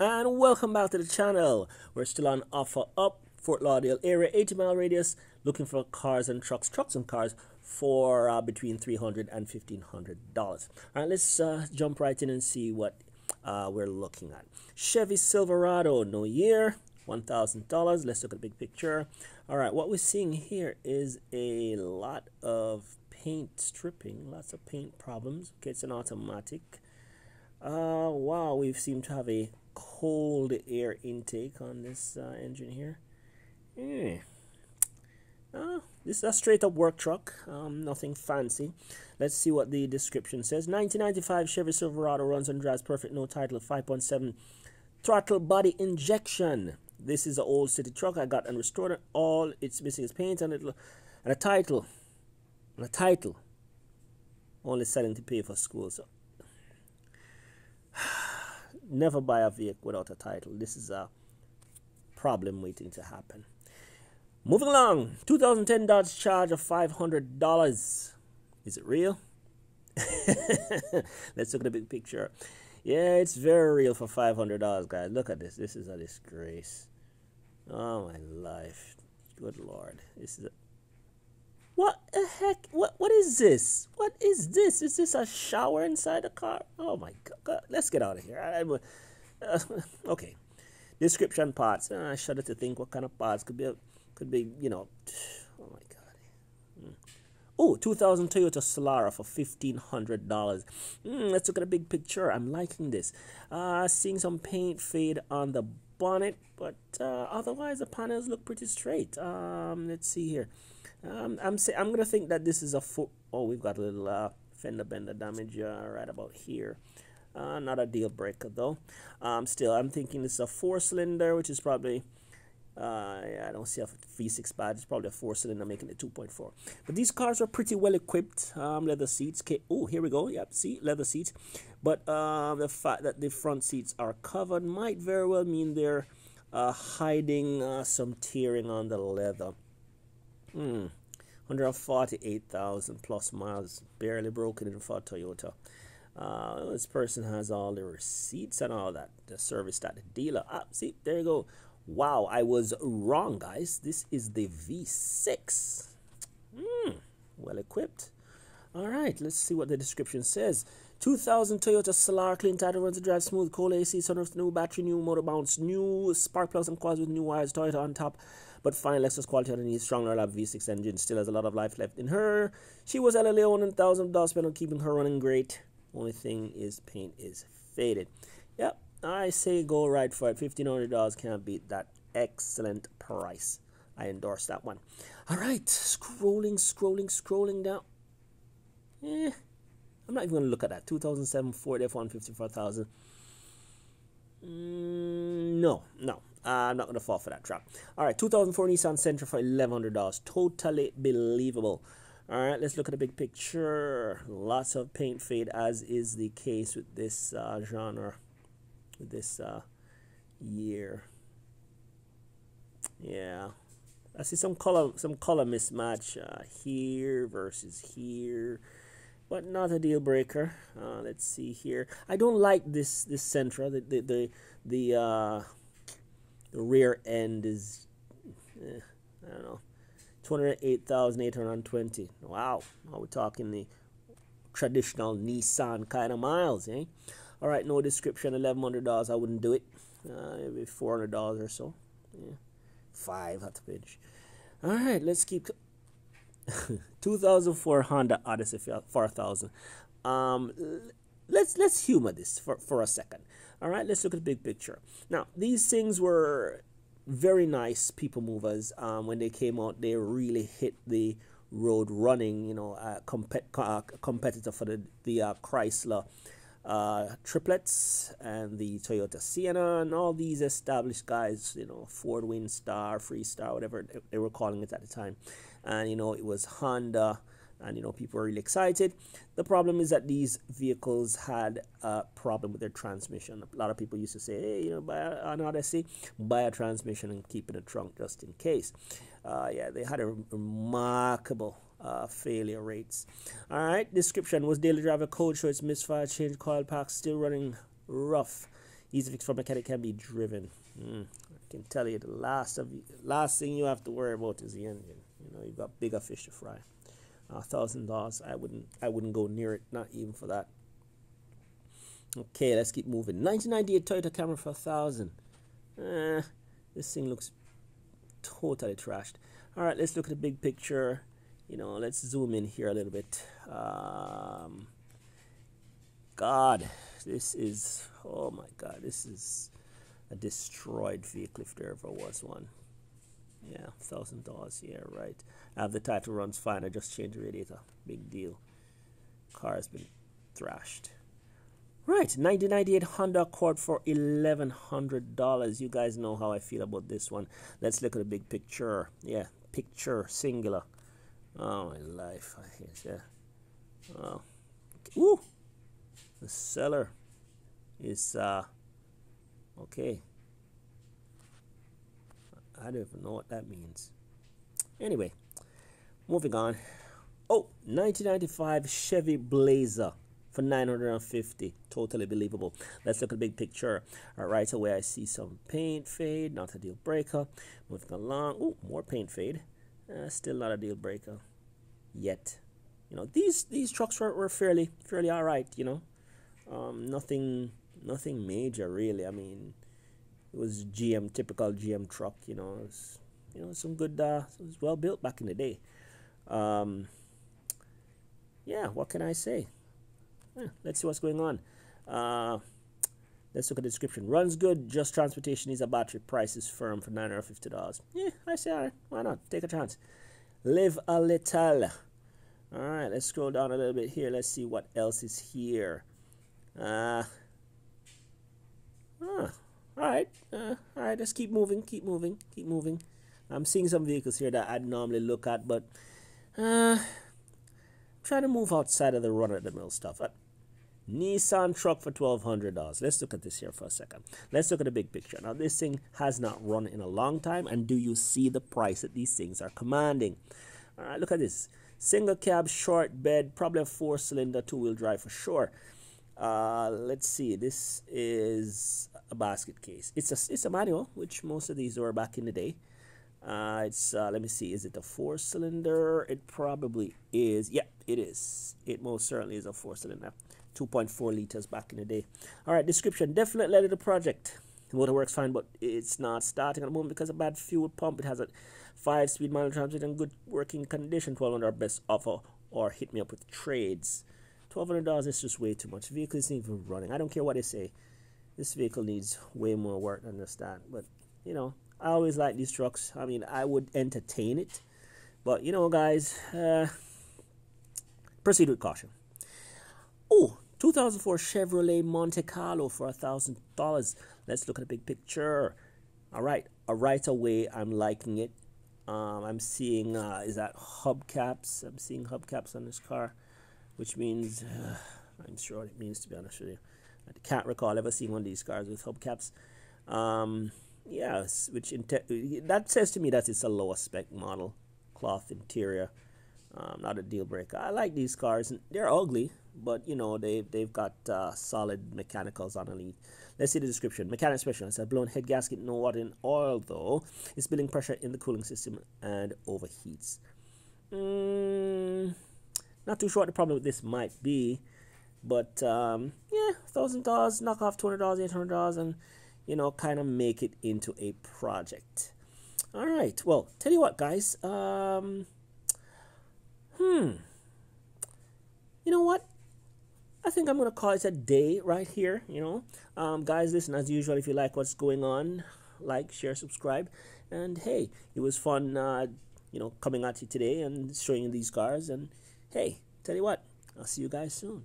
and welcome back to the channel. We're still on offer up Fort Lauderdale area, 80 mile radius, looking for cars and trucks, trucks and cars for uh, between 300 and 1500 dollars. All right, let's uh, jump right in and see what uh, we're looking at. Chevy Silverado, no year, $1,000. Let's look at the big picture. All right, what we're seeing here is a lot of paint stripping, lots of paint problems. Okay, it's an automatic. Uh, wow, we seem to have a cold air intake on this uh, engine here. Yeah. Uh, this is a straight up work truck, um, nothing fancy. Let's see what the description says. 1995 Chevy Silverado runs and drives perfect, no title, 5.7 throttle body injection. This is an old city truck I got and restored it. All it's missing is paint and, and a title. And a title. Only selling to pay for school. So never buy a vehicle without a title. This is a problem waiting to happen. Moving along, 2010 Dodge Charger $500. Is it real? Let's look at the big picture. Yeah, it's very real for $500, guys. Look at this. This is a disgrace. Oh, my life. Good Lord. This is a... What the heck? What What is this? What is this? Is this a shower inside the car? Oh, my God. Let's get out of here. I, uh, okay. Description parts. Uh, I shudder to think what kind of parts could be, could be, you know... Oh, my God. Hmm. Oh, 2000 Toyota Solara for $1,500. Mm, let's look at a big picture. I'm liking this. Uh, seeing some paint fade on the bonnet, but uh, otherwise the panels look pretty straight. Um, let's see here. Um, I'm say I'm gonna think that this is a foot. Oh, we've got a little uh, fender bender damage uh, right about here. Uh, not a deal breaker though. Um, still, I'm thinking this is a four cylinder, which is probably uh, I don't see a V6 badge. It's probably a four cylinder making it 2.4. But these cars are pretty well equipped. Um, leather seats. Oh, here we go. Yep, see, leather seats. But uh, the fact that the front seats are covered might very well mean they're uh, hiding uh, some tearing on the leather. Hmm. 148,000 plus miles, barely broken in for Toyota. Uh, this person has all the receipts and all that, the service that the dealer. Ah, see, there you go. Wow, I was wrong, guys. This is the V6. Hmm, well equipped. All right, let's see what the description says. 2000 Toyota Solara clean title runs to drive smooth, cold AC, sunroof, new battery, new motor mounts, new spark plugs and coils with new wires, Toyota on top. But fine Lexus quality underneath, strong lab V6 engine, still has a lot of life left in her. She was LLA on $1,000 spent on keeping her running great. Only thing is paint is faded. Yep, I say go right for it. $1,500 can't beat that excellent price. I endorse that one. All right, scrolling, scrolling, scrolling down. Eh, I'm not even going to look at that. 2007 Ford F-150 for 1000 mm, No, no. I'm not going to fall for that trap. All right, 2004 Nissan Sentra for $1,100. Totally believable. All right, let's look at the big picture. Lots of paint fade, as is the case with this uh, genre this uh, year. Yeah, I see some color some color mismatch uh, here versus here, but not a deal breaker. Uh, let's see here. I don't like this this Sentra. The the the the, uh, the rear end is eh, I don't know. 208,820. Wow. Now we're talking the traditional Nissan kind of miles, eh? All right, no description. Eleven hundred dollars. I wouldn't do it. Uh, maybe four hundred dollars or so. Yeah, five at the pinch. All right, let's keep. 2004 Honda Odyssey 4000. Um, let's let's humor this for, for a second. All right, let's look at the big picture. Now, these things were very nice people movers. Um, when they came out, they really hit the road running. You know, uh, compet- uh, competitor for the the uh, Chrysler uh, triplets and the Toyota Sienna and all these established guys, you know, Ford Windstar, Freestar, whatever they were calling it at the time. And, you know, it was Honda and, you know, people were really excited. The problem is that these vehicles had a problem with their transmission. A lot of people used to say, hey, you know, buy an Odyssey, buy a transmission and keep it in the trunk just in case. Uh, yeah, they had a remarkable uh, failure rates. All right, description was daily driver code show its misfire change coil pack still running rough. Easy fix for mechanic can be driven. Mm, I can tell you the last of last thing you have to worry about is the engine. You know, you've got bigger fish to fry. A thousand dollars, I wouldn't I wouldn't go near it, not even for that. Okay, let's keep moving. 1998 Toyota Camry for a thousand. Eh, this thing looks totally trashed. All right, let's look at the big picture. You know, let's zoom in here a little bit. Um, God, this is, oh my God, this is a destroyed vehicle if there ever was one. Yeah, thousand dollars. Yeah, right. I have the title runs fine. I just changed the radiator. Big deal. Car has been thrashed. Right, 1998 Honda Accord for $1,100. You guys know how I feel about this one. Let's look at the big picture. Yeah, picture, singular. Oh, my life. I hate yeah. Oh. Ooh. The seller is, uh, okay. I don't even know what that means. Anyway, moving on. Oh, 1995 Chevy Blazer for 950 totally believable let's look at the big picture uh, right away i see some paint fade not a deal breaker moving along oh more paint fade uh, still not a deal breaker yet. You know these these trucks were, were fairly fairly all right you know. Um, nothing nothing major really. I mean it was GM typical GM truck you know. Was, you know some good uh, it was well built back in the day. Um, yeah what can i say? Yeah, let's see what's going on. Uh, let's look at the description. Runs good, just transportation needs a battery. Price is firm for $950. Yeah, I say, all right, why not? Take a chance. Live a little. All right, let's scroll down a little bit here. Let's see what else is here. Uh, ah, all right, uh, all right, let's keep moving, keep moving, keep moving. I'm seeing some vehicles here that I'd normally look at, but uh, trying to move outside of the run-of-the-mill stuff. Uh, Nissan truck for $1,200. Let's look at this here for a second. Let's look at the big picture. Now, this thing has not run in a long time, and do you see the price that these things are commanding? All right, look at this. Single cab, short bed, probably a four cylinder, two wheel drive for sure. Uh, let's see. This is a basket case. It's a it's a manual, which most of these were back in the day. Uh, it's uh, let me see. Is it a four cylinder? It probably is. Yeah, it is. It most certainly is a four cylinder. 2.4 liters back in the day. All right, description. Definitely led the project. The motor works fine, but it's not starting at the moment because of bad fuel pump. It has a five-speed manual transmission in good working condition. 1200 best offer or hit me up with trades. $1,200 is just way too much. The vehicle isn't even running. I don't care what they say. This vehicle needs way more work to understand. But, you know, I always like these trucks. I mean, I would entertain it. But, you know, guys, uh, proceed with caution. Oh, 2004 Chevrolet Monte Carlo for $1,000. Let's look at the big picture. All right, uh, right away, I'm liking it. Um, I'm seeing, uh, is that hubcaps? I'm seeing hubcaps on this car, which means, uh, I'm sure what it means to be honest with you. I can't recall ever seeing one of these cars with hubcaps. Um, yes, which that says to me that it's a lower spec model, cloth interior. Um, not a deal breaker. I like these cars. And they're ugly, but you know they they've got uh, solid mechanicals underneath. Let's see the description. Mechanic specialist. A blown head gasket, no water in oil though. It's building pressure in the cooling system and overheats. Mm, not too sure what the problem with this might be, but um, yeah, thousand dollars, knock off two hundred dollars, eight hundred dollars, and you know, kind of make it into a project. All right. Well, tell you what, guys. Um, hmm. You know what? I think I'm going to call it a day right here, you know. Um, guys, listen, as usual, if you like what's going on, like, share, subscribe. And hey, it was fun, uh, you know, coming at you today and showing you these cars. And hey, tell you what, I'll see you guys soon.